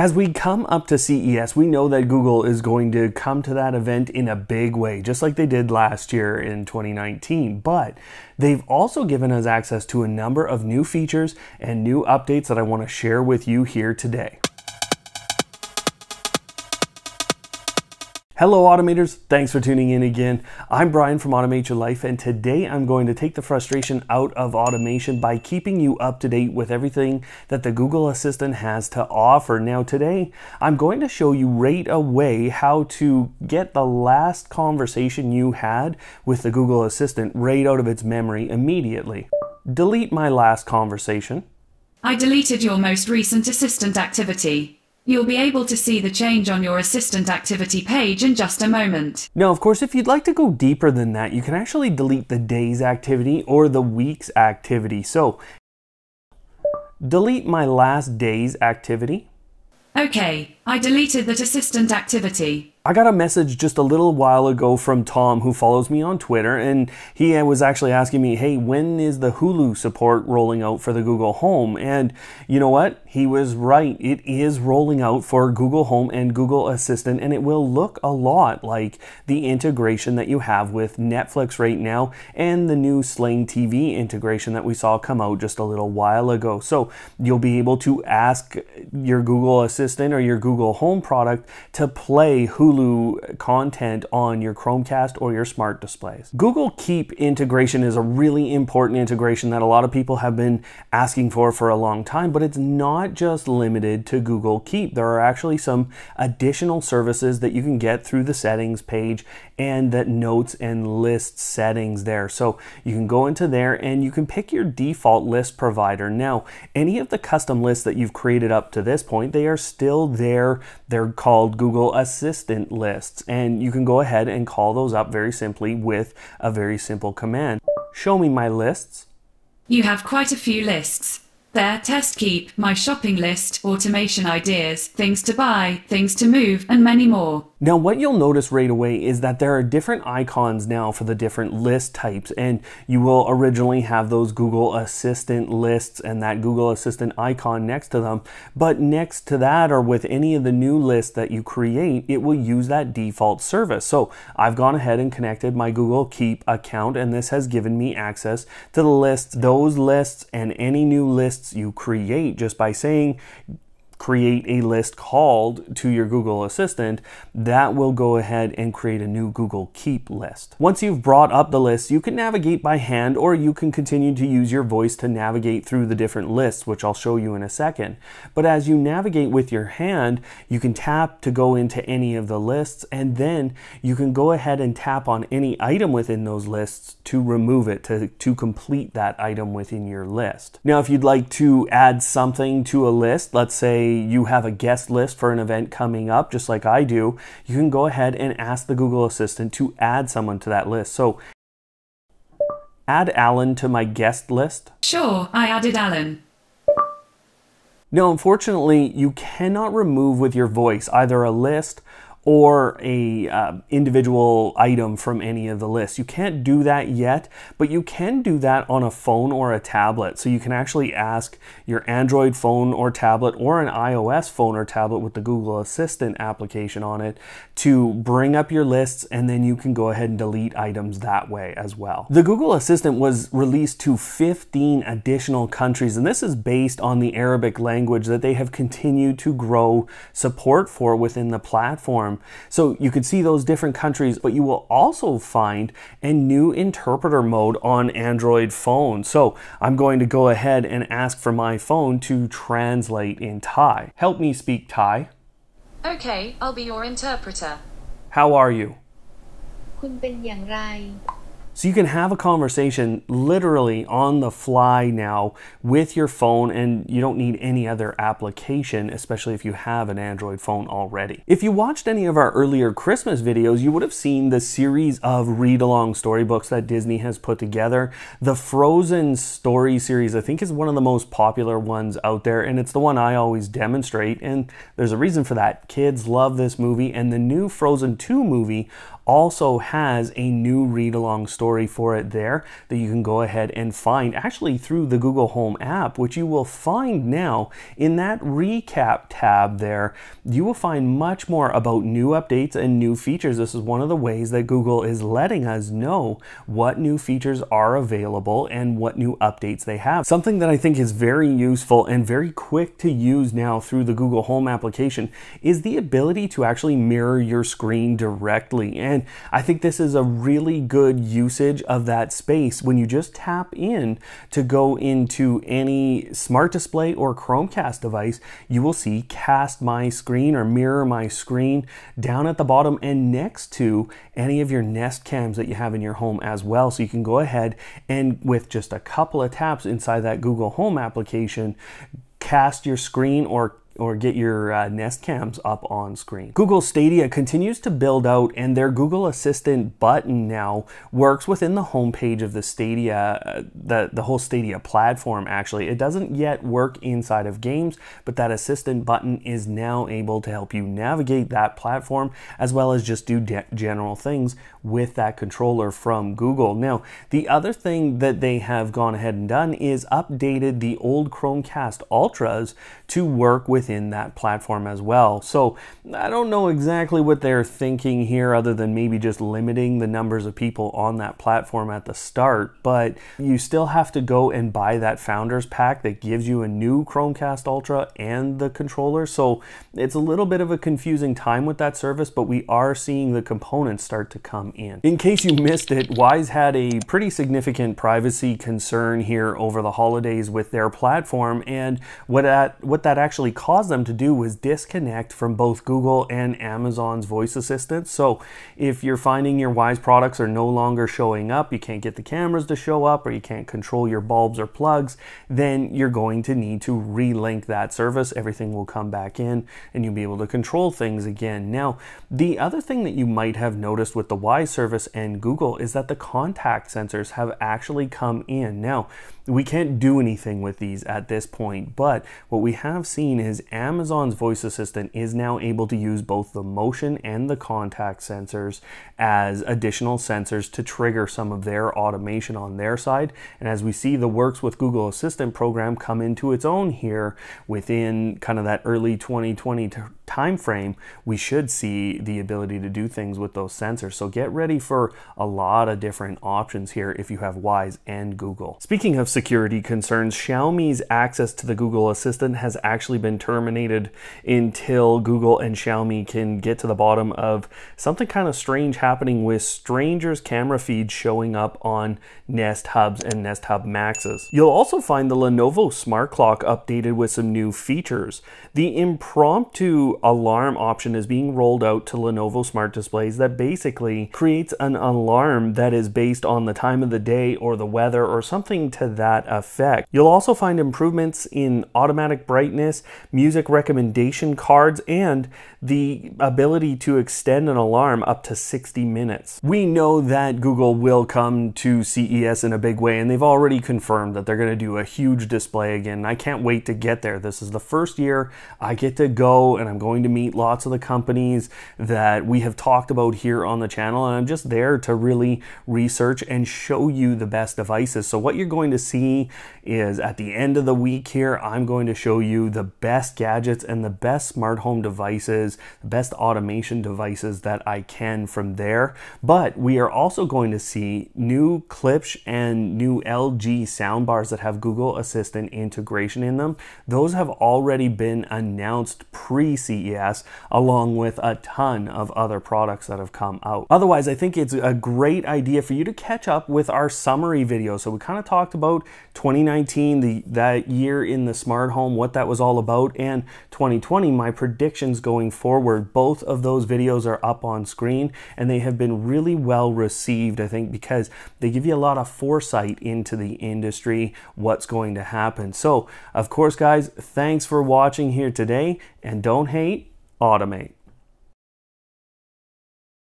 As we come up to CES, we know that Google is going to come to that event in a big way, just like they did last year in 2019. But they've also given us access to a number of new features and new updates that I want to share with you here today. Hello automators, thanks for tuning in again. I'm Brian from Automate Your Life and today I'm going to take the frustration out of automation by keeping you up to date with everything that the Google Assistant has to offer. Now today I'm going to show you right away how to get the last conversation you had with the Google Assistant right out of its memory immediately. Delete my last conversation. I deleted your most recent assistant activity. You'll be able to see the change on your assistant activity page in just a moment. Now, of course, if you'd like to go deeper than that, you can actually delete the day's activity or the week's activity. So, delete my last day's activity. Okay, I deleted that assistant activity. I got a message just a little while ago from Tom, who follows me on Twitter, and he was actually asking me, hey, when is the Hulu support rolling out for the Google Home? And you know what? He was right. It is rolling out for Google Home and Google Assistant, and it will look a lot like the integration that you have with Netflix right now and the new Sling TV integration that we saw come out just a little while ago. So you'll be able to ask your Google Assistant or your Google Home product to play Hulu Hulu content on your Chromecast or your smart displays. Google Keep integration is a really important integration that a lot of people have been asking for for a long time, but it's not just limited to Google Keep. There are actually some additional services that you can get through the settings page and that notes and lists settings there. So you can go into there and you can pick your default list provider. Now, any of the custom lists that you've created up to this point, they are still there. They're called Google Assistant lists. And you can go ahead and call those up very simply with a very simple command. Show me my lists. You have quite a few lists. There, test keep, my shopping list, automation ideas, things to buy, things to move, and many more. Now what you'll notice right away is that there are different icons now for the different list types and you will originally have those Google Assistant lists and that Google Assistant icon next to them. But next to that or with any of the new lists that you create, it will use that default service. So I've gone ahead and connected my Google Keep account and this has given me access to the lists, those lists and any new lists you create just by saying create a list called to your Google Assistant, that will go ahead and create a new Google Keep list. Once you've brought up the list, you can navigate by hand or you can continue to use your voice to navigate through the different lists, which I'll show you in a second. But as you navigate with your hand, you can tap to go into any of the lists and then you can go ahead and tap on any item within those lists to remove it, to, to complete that item within your list. Now, if you'd like to add something to a list, let's say you have a guest list for an event coming up, just like I do, you can go ahead and ask the Google Assistant to add someone to that list. So add Alan to my guest list. Sure, I added Alan. Now, unfortunately, you cannot remove with your voice either a list or a uh, individual item from any of the lists. You can't do that yet, but you can do that on a phone or a tablet. So you can actually ask your Android phone or tablet or an iOS phone or tablet with the Google Assistant application on it to bring up your lists and then you can go ahead and delete items that way as well. The Google Assistant was released to 15 additional countries and this is based on the Arabic language that they have continued to grow support for within the platform so you could see those different countries, but you will also find a new interpreter mode on Android phones. So I'm going to go ahead and ask for my phone to translate in Thai. Help me speak Thai. Okay, I'll be your interpreter. How are you? คุณเป็นอย่างไร so you can have a conversation literally on the fly now with your phone and you don't need any other application, especially if you have an Android phone already. If you watched any of our earlier Christmas videos, you would have seen the series of read-along storybooks that Disney has put together. The Frozen story series, I think is one of the most popular ones out there and it's the one I always demonstrate and there's a reason for that. Kids love this movie and the new Frozen 2 movie also has a new read-along story story for it there that you can go ahead and find actually through the Google Home app, which you will find now in that recap tab there. You will find much more about new updates and new features. This is one of the ways that Google is letting us know what new features are available and what new updates they have. Something that I think is very useful and very quick to use now through the Google Home application is the ability to actually mirror your screen directly. And I think this is a really good usage of that space when you just tap in to go into any smart display or Chromecast device, you will see cast my screen or mirror my screen down at the bottom and next to any of your Nest cams that you have in your home as well. So you can go ahead and with just a couple of taps inside that Google Home application, cast your screen or or get your uh, Nest cams up on screen. Google Stadia continues to build out and their Google Assistant button now works within the homepage of the Stadia, uh, the, the whole Stadia platform actually. It doesn't yet work inside of games, but that Assistant button is now able to help you navigate that platform as well as just do general things with that controller from Google. Now, the other thing that they have gone ahead and done is updated the old Chromecast Ultras to work within that platform as well. So I don't know exactly what they're thinking here other than maybe just limiting the numbers of people on that platform at the start, but you still have to go and buy that founders pack that gives you a new Chromecast Ultra and the controller. So it's a little bit of a confusing time with that service, but we are seeing the components start to come in. In case you missed it, Wyze had a pretty significant privacy concern here over the holidays with their platform, and what that, what that actually caused them to do was disconnect from both Google and Amazon's voice assistant. So if you're finding your Wyze products are no longer showing up, you can't get the cameras to show up, or you can't control your bulbs or plugs, then you're going to need to relink that service. Everything will come back in, and you'll be able to control things again. Now, the other thing that you might have noticed with the Wyze service and Google is that the contact sensors have actually come in. Now, we can't do anything with these at this point, but what we have seen is Amazon's voice assistant is now able to use both the motion and the contact sensors as additional sensors to trigger some of their automation on their side. And as we see the Works with Google Assistant program come into its own here within kind of that early 2020 time frame, we should see the ability to do things with those sensors. So get ready for a lot of different options here if you have Wyze and Google. Speaking of security concerns, Xiaomi's access to the Google Assistant has actually been terminated until Google and Xiaomi can get to the bottom of something kind of strange happening with strangers' camera feeds showing up on Nest Hubs and Nest Hub Maxes. You'll also find the Lenovo Smart Clock updated with some new features. The impromptu alarm option is being rolled out to Lenovo smart displays that basically creates an alarm that is based on the time of the day or the weather or something to that effect. You'll also find improvements in automatic brightness, music recommendation cards, and the ability to extend an alarm up to 60 minutes. We know that Google will come to CES in a big way, and they've already confirmed that they're going to do a huge display again. I can't wait to get there. This is the first year I get to go, and I'm going to meet lots of the companies that we have talked about here on the channel, and I'm just there to really research and show you the best devices. So, what you're going to see is at the end of the week here, I'm going to show you the best gadgets and the best smart home devices, the best automation devices that I can from there. But we are also going to see new Klipsch and new LG soundbars that have Google Assistant integration in them. Those have already been announced pre CES, along with a ton of other products that have come out. Otherwise, I think it's a great idea for you to catch up with our summary video. So we kind of talked about 2019, the that year in the smart home, what that was all about, and 2020, my predictions going forward. Both of those videos are up on screen and they have been really well received, I think, because they give you a lot of foresight into the industry, what's going to happen. So, of course, guys, thanks for watching here today and don't hate, automate.